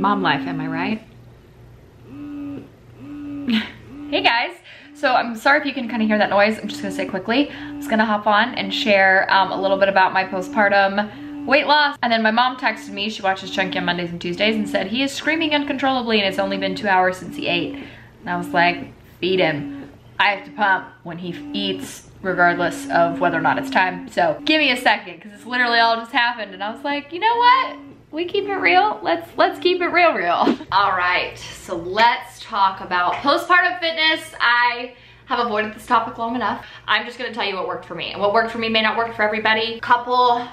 Mom life, am I right? hey guys. So I'm sorry if you can kind of hear that noise. I'm just gonna say quickly, I was gonna hop on and share um, a little bit about my postpartum weight loss. And then my mom texted me, she watches Chunky on Mondays and Tuesdays and said, he is screaming uncontrollably and it's only been two hours since he ate. And I was like, feed him. I have to pump when he eats regardless of whether or not it's time. So give me a second because it's literally all just happened. And I was like, you know what? We keep it real. Let's let's keep it real real. All right, so let's talk about postpartum fitness. I have avoided this topic long enough. I'm just gonna tell you what worked for me. And what worked for me may not work for everybody. Couple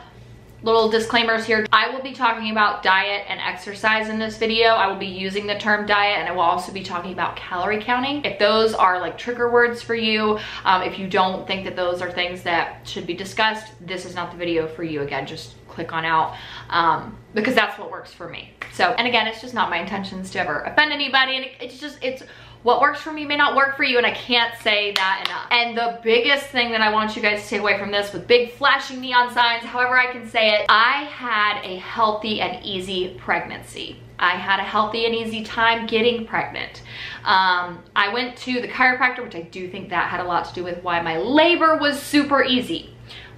little disclaimers here. I will be talking about diet and exercise in this video. I will be using the term diet and I will also be talking about calorie counting. If those are like trigger words for you, um, if you don't think that those are things that should be discussed, this is not the video for you. Again, just click on out um, because that's what works for me. So, and again, it's just not my intentions to ever offend anybody and it, it's just, it's what works for me may not work for you and I can't say that enough. And the biggest thing that I want you guys to take away from this with big flashing neon signs, however I can say it, I had a healthy and easy pregnancy. I had a healthy and easy time getting pregnant. Um, I went to the chiropractor, which I do think that had a lot to do with why my labor was super easy.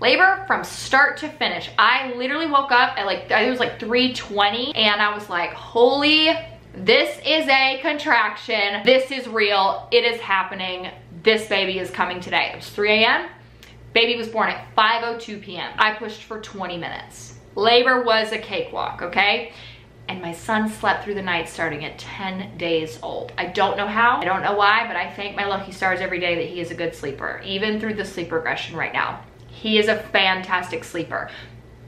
Labor from start to finish. I literally woke up at like, it was like 3.20 and I was like, holy this is a contraction. This is real. It is happening. This baby is coming today. It was 3 a.m. Baby was born at 5.02 p.m. I pushed for 20 minutes. Labor was a cakewalk, okay? And my son slept through the night starting at 10 days old. I don't know how, I don't know why, but I thank my lucky stars every day that he is a good sleeper, even through the sleep regression right now. He is a fantastic sleeper.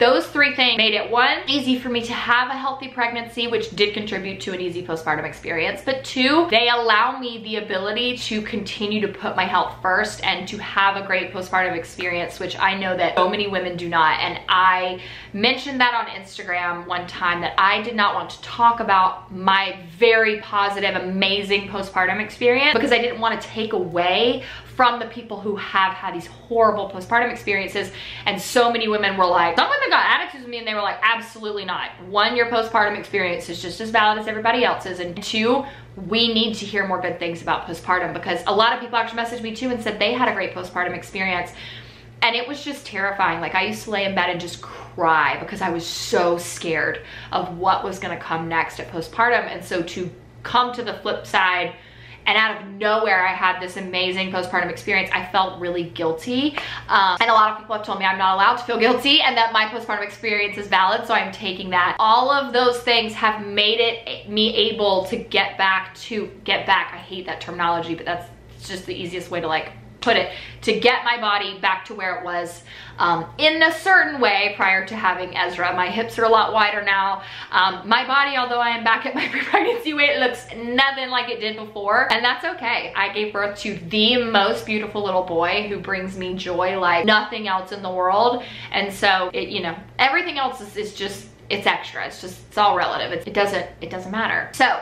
Those three things made it one, easy for me to have a healthy pregnancy, which did contribute to an easy postpartum experience. But two, they allow me the ability to continue to put my health first and to have a great postpartum experience, which I know that so many women do not. And I mentioned that on Instagram one time that I did not want to talk about my very positive, amazing postpartum experience because I didn't want to take away from the people who have had these horrible postpartum experiences. And so many women were like, some women got attitudes with me and they were like, absolutely not. One, your postpartum experience is just as valid as everybody else's. And two, we need to hear more good things about postpartum because a lot of people actually messaged me too and said they had a great postpartum experience. And it was just terrifying. Like I used to lay in bed and just cry because I was so scared of what was gonna come next at postpartum. And so to come to the flip side, and out of nowhere I had this amazing postpartum experience. I felt really guilty. Um, and a lot of people have told me I'm not allowed to feel guilty and that my postpartum experience is valid, so I'm taking that. All of those things have made it me able to get back to, get back, I hate that terminology, but that's just the easiest way to like put it, to get my body back to where it was um, in a certain way prior to having Ezra. My hips are a lot wider now. Um, my body, although I am back at my pre-pregnancy weight, looks nothing like it did before. And that's okay. I gave birth to the most beautiful little boy who brings me joy like nothing else in the world. And so, it, you know, everything else is, is just, it's extra. It's just, it's all relative. It, it doesn't, it doesn't matter. So,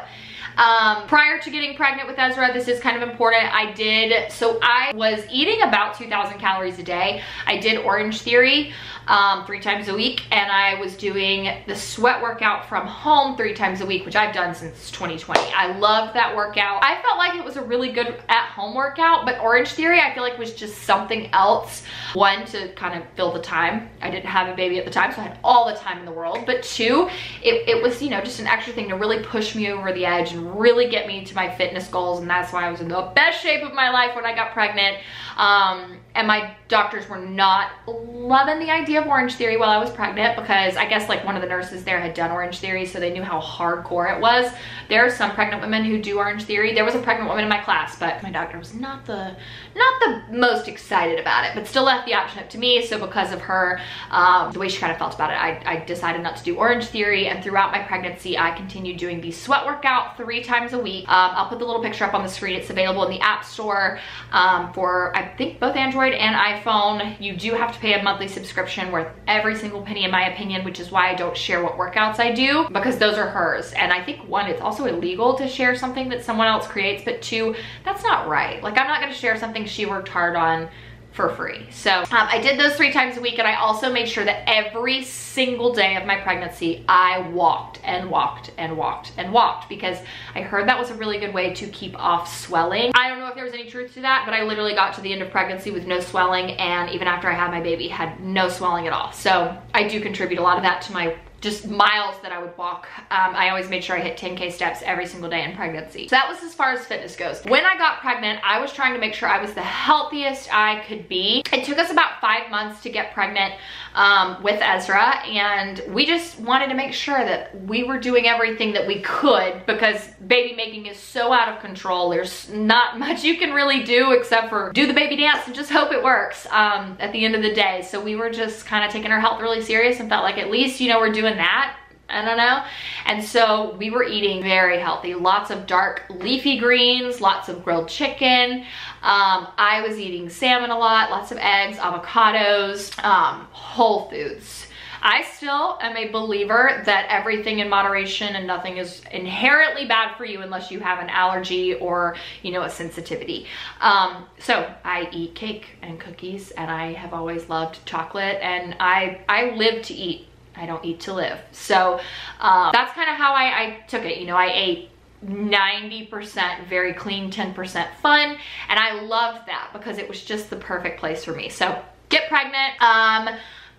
um, prior to getting pregnant with Ezra, this is kind of important. I did, so I was eating about 2,000 calories a day. I did Orange Theory um, three times a week and I was doing the sweat workout from home three times a week, which I've done since 2020. I loved that workout. I felt like it was a really good at home workout, but Orange Theory I feel like was just something else. One, to kind of fill the time. I didn't have a baby at the time, so I had all the time in the world. But two, it, it was, you know, just an extra thing to really push me over the edge and really get me to my fitness goals and that's why I was in the best shape of my life when I got pregnant. Um, and my doctors were not loving the idea of Orange Theory while I was pregnant because I guess like one of the nurses there had done Orange Theory so they knew how hardcore it was. There are some pregnant women who do Orange Theory. There was a pregnant woman in my class but my doctor was not the not the most excited about it but still left the option up to me so because of her um, the way she kind of felt about it I, I decided not to do Orange Theory and throughout my pregnancy I continued doing the sweat workout three times a week. Um, I'll put the little picture up on the screen. It's available in the app store um, for I think both Android Android and iPhone, you do have to pay a monthly subscription worth every single penny in my opinion, which is why I don't share what workouts I do because those are hers. And I think one, it's also illegal to share something that someone else creates, but two, that's not right. Like I'm not gonna share something she worked hard on for free. So um, I did those three times a week and I also made sure that every single day of my pregnancy, I walked and walked and walked and walked because I heard that was a really good way to keep off swelling. I don't know if there was any truth to that, but I literally got to the end of pregnancy with no swelling and even after I had my baby had no swelling at all. So I do contribute a lot of that to my just miles that I would walk. Um, I always made sure I hit 10K steps every single day in pregnancy. So that was as far as fitness goes. When I got pregnant, I was trying to make sure I was the healthiest I could be. It took us about five months to get pregnant um, with Ezra and we just wanted to make sure that we were doing everything that we could because baby making is so out of control. There's not much you can really do except for do the baby dance and just hope it works um, at the end of the day. So we were just kind of taking our health really serious and felt like at least, you know, we're doing that. I don't know. And so we were eating very healthy. Lots of dark leafy greens, lots of grilled chicken. Um, I was eating salmon a lot, lots of eggs, avocados, um, whole foods. I still am a believer that everything in moderation and nothing is inherently bad for you unless you have an allergy or, you know, a sensitivity. Um, so I eat cake and cookies and I have always loved chocolate and I, I live to eat. I don't eat to live. So um, that's kind of how I, I took it. You know, I ate 90% very clean, 10% fun. And I loved that because it was just the perfect place for me. So get pregnant. Um,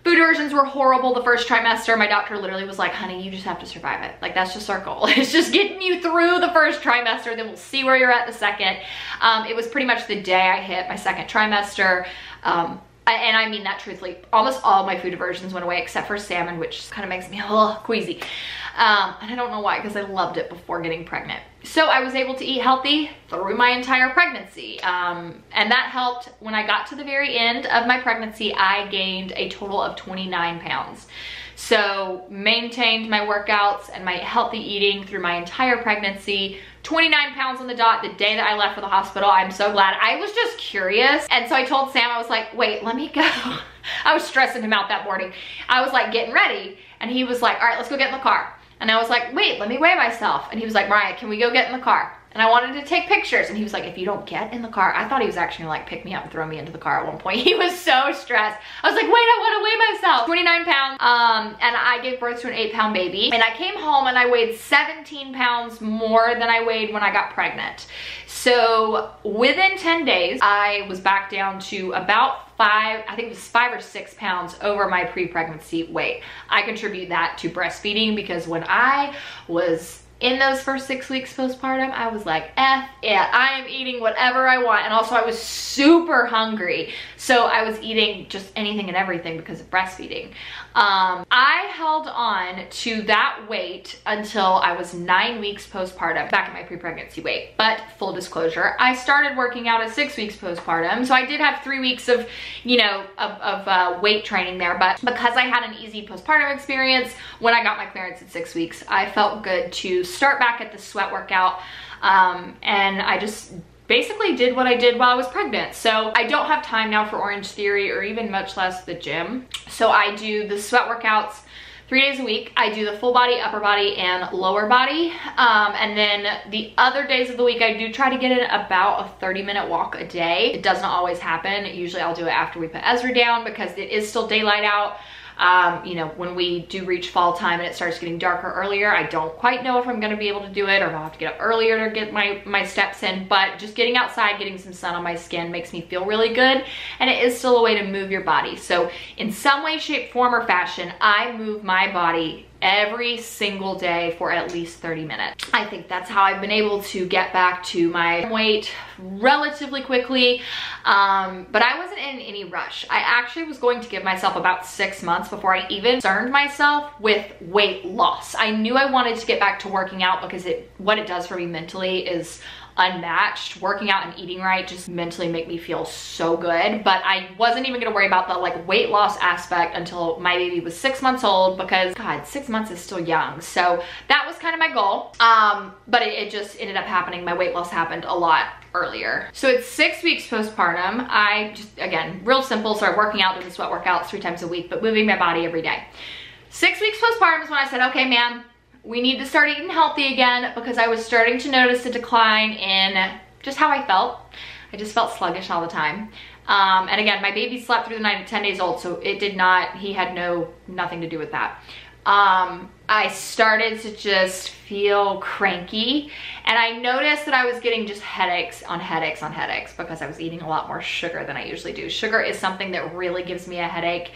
food aversions were horrible the first trimester. My doctor literally was like, honey, you just have to survive it. Like that's just our goal. It's just getting you through the first trimester. Then we'll see where you're at the second. Um, it was pretty much the day I hit my second trimester. Um, and I mean that truthfully, almost all my food aversions went away except for salmon, which kind of makes me a little queasy. Um, and I don't know why, because I loved it before getting pregnant. So I was able to eat healthy through my entire pregnancy. Um, and that helped when I got to the very end of my pregnancy, I gained a total of 29 pounds. So maintained my workouts and my healthy eating through my entire pregnancy, 29 pounds on the dot the day that I left for the hospital. I'm so glad. I was just curious. And so I told Sam, I was like, wait, let me go. I was stressing him out that morning. I was like getting ready and he was like, all right, let's go get in the car. And I was like, wait, let me weigh myself. And he was like, Moriah, can we go get in the car? And I wanted to take pictures. And he was like, if you don't get in the car, I thought he was actually gonna like pick me up and throw me into the car at one point. He was so stressed. I was like, wait, I wanna weigh myself. 29 pounds. Um, and I gave birth to an eight pound baby. And I came home and I weighed 17 pounds more than I weighed when I got pregnant. So within 10 days, I was back down to about five, I think it was five or six pounds over my pre-pregnancy weight. I contribute that to breastfeeding because when I was in those first six weeks postpartum, I was like, F it, I am eating whatever I want. And also I was super hungry. So I was eating just anything and everything because of breastfeeding. Um, I held on to that weight until I was nine weeks postpartum, back at my pre-pregnancy weight. But full disclosure, I started working out at six weeks postpartum. So I did have three weeks of, you know, of, of uh, weight training there. But because I had an easy postpartum experience, when I got my clearance at six weeks, I felt good to start back at the sweat workout. Um, and I just basically did what I did while I was pregnant. So I don't have time now for Orange Theory or even much less the gym. So I do the sweat workouts three days a week. I do the full body, upper body, and lower body. Um, and then the other days of the week, I do try to get in about a 30 minute walk a day. It doesn't always happen. Usually I'll do it after we put Ezra down because it is still daylight out. Um, you know, when we do reach fall time and it starts getting darker earlier, I don't quite know if I'm gonna be able to do it or if I'll have to get up earlier to get my, my steps in, but just getting outside, getting some sun on my skin makes me feel really good. And it is still a way to move your body. So in some way, shape, form, or fashion, I move my body every single day for at least 30 minutes. I think that's how I've been able to get back to my weight relatively quickly, um, but I wasn't in any rush. I actually was going to give myself about six months before I even concerned myself with weight loss. I knew I wanted to get back to working out because it what it does for me mentally is unmatched. Working out and eating right just mentally make me feel so good. But I wasn't even gonna worry about the like weight loss aspect until my baby was six months old because God, six months is still young. So that was kind of my goal. Um, but it, it just ended up happening. My weight loss happened a lot earlier. So it's six weeks postpartum. I just, again, real simple, started working out, doing sweat workouts three times a week, but moving my body every day. Six weeks postpartum is when I said, okay, man, we need to start eating healthy again because I was starting to notice a decline in just how I felt. I just felt sluggish all the time. Um, and again, my baby slept through the night at 10 days old, so it did not, he had no, nothing to do with that. Um, I started to just feel cranky and I noticed that I was getting just headaches on headaches on headaches because I was eating a lot more sugar than I usually do. Sugar is something that really gives me a headache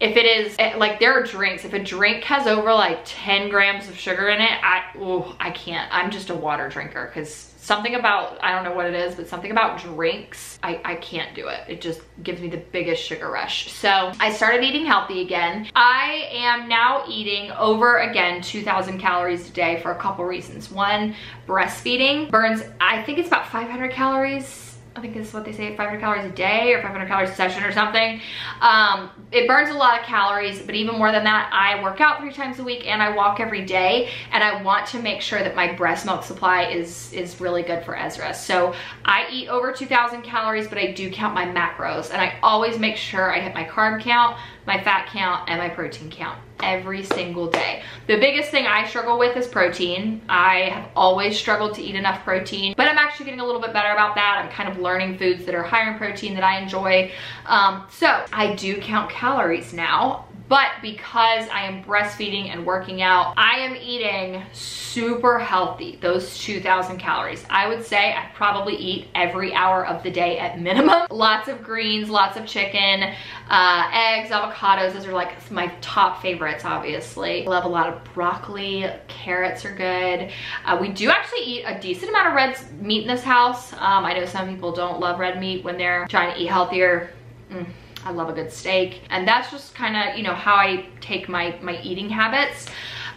if it is eh, like there are drinks. If a drink has over like 10 grams of sugar in it i oh i can't. I'm just a water drinker because something about i don't know what it is but something about drinks i i can't do it. It just gives me the biggest sugar rush. So i started eating healthy again. I am now eating over again 2000 calories a day for a couple reasons. One breastfeeding burns i think it's about 500 calories I think this is what they say, 500 calories a day or 500 calories a session or something. Um, it burns a lot of calories, but even more than that, I work out three times a week and I walk every day. And I want to make sure that my breast milk supply is, is really good for Ezra. So I eat over 2000 calories, but I do count my macros. And I always make sure I hit my carb count, my fat count, and my protein count every single day. The biggest thing I struggle with is protein. I have always struggled to eat enough protein, but I'm actually getting a little bit better about that. I'm kind of learning foods that are higher in protein that I enjoy. Um, so I do count calories now but because I am breastfeeding and working out, I am eating super healthy, those 2,000 calories. I would say I probably eat every hour of the day at minimum. lots of greens, lots of chicken, uh, eggs, avocados. Those are like my top favorites, obviously. I love a lot of broccoli. Carrots are good. Uh, we do actually eat a decent amount of red meat in this house. Um, I know some people don't love red meat when they're trying to eat healthier. Mm I love a good steak. And that's just kind of, you know, how I take my, my eating habits.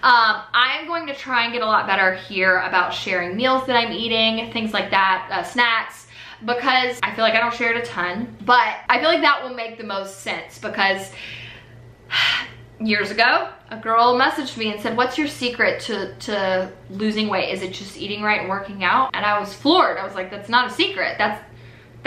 Um, I'm going to try and get a lot better here about sharing meals that I'm eating, things like that, uh, snacks, because I feel like I don't share it a ton, but I feel like that will make the most sense because years ago, a girl messaged me and said, what's your secret to, to losing weight? Is it just eating right and working out? And I was floored. I was like, that's not a secret. That's,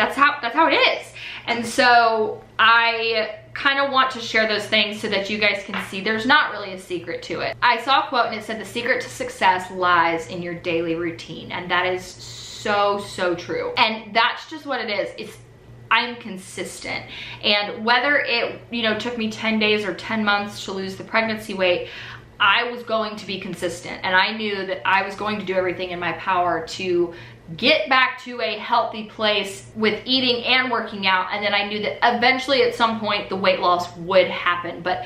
that's how, that's how it is. And so I kind of want to share those things so that you guys can see there's not really a secret to it. I saw a quote and it said the secret to success lies in your daily routine. And that is so so true. And that's just what it is. It's I'm consistent. And whether it you know took me 10 days or 10 months to lose the pregnancy weight I was going to be consistent. And I knew that I was going to do everything in my power to get back to a healthy place with eating and working out. And then I knew that eventually at some point the weight loss would happen. But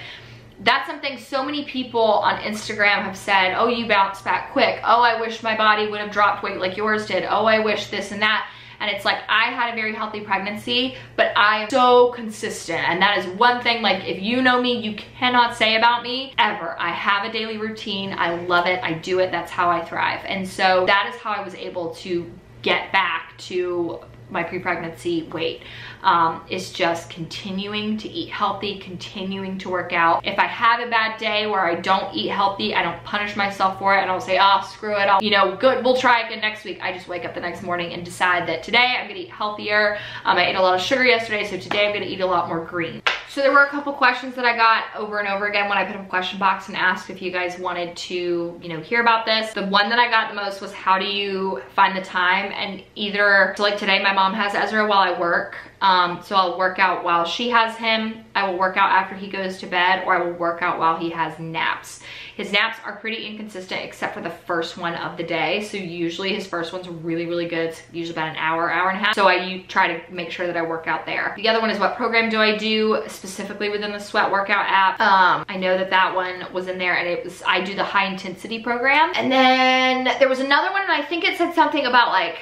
that's something so many people on Instagram have said, oh, you bounced back quick. Oh, I wish my body would have dropped weight like yours did. Oh, I wish this and that. And it's like, I had a very healthy pregnancy, but I am so consistent. And that is one thing, like if you know me, you cannot say about me ever. I have a daily routine. I love it. I do it. That's how I thrive. And so that is how I was able to get back to my pre-pregnancy weight um, is just continuing to eat healthy, continuing to work out. If I have a bad day where I don't eat healthy, I don't punish myself for it. I don't say, oh, screw it. I'll, you know, good, we'll try again next week. I just wake up the next morning and decide that today I'm gonna eat healthier. Um, I ate a lot of sugar yesterday, so today I'm gonna eat a lot more green. So there were a couple questions that I got over and over again when I put up a question box and asked if you guys wanted to, you know, hear about this. The one that I got the most was how do you find the time? And either, so like today my mom has Ezra while I work. Um, so I'll work out while she has him. I will work out after he goes to bed or I will work out while he has naps. His naps are pretty inconsistent except for the first one of the day. So usually his first one's really, really good. It's usually about an hour, hour and a half. So I try to make sure that I work out there. The other one is what program do I do specifically within the sweat workout app. Um, I know that that one was in there and it was, I do the high intensity program. And then there was another one and I think it said something about like,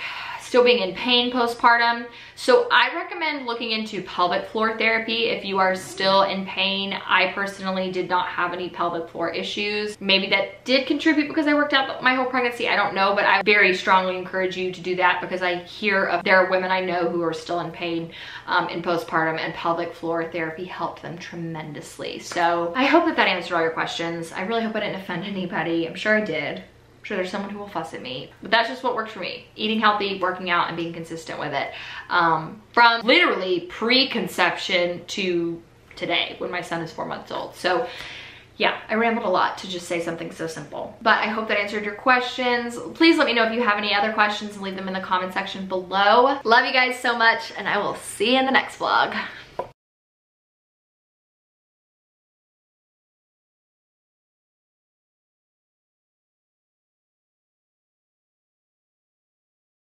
still being in pain postpartum. So I recommend looking into pelvic floor therapy if you are still in pain. I personally did not have any pelvic floor issues. Maybe that did contribute because I worked out my whole pregnancy. I don't know, but I very strongly encourage you to do that because I hear of there are women I know who are still in pain um, in postpartum and pelvic floor therapy helped them tremendously. So I hope that that answered all your questions. I really hope I didn't offend anybody. I'm sure I did. Sure there's someone who will fuss at me, but that's just what works for me. Eating healthy, working out, and being consistent with it. Um, from literally pre-conception to today when my son is four months old. So yeah, I rambled a lot to just say something so simple. But I hope that answered your questions. Please let me know if you have any other questions and leave them in the comment section below. Love you guys so much and I will see you in the next vlog.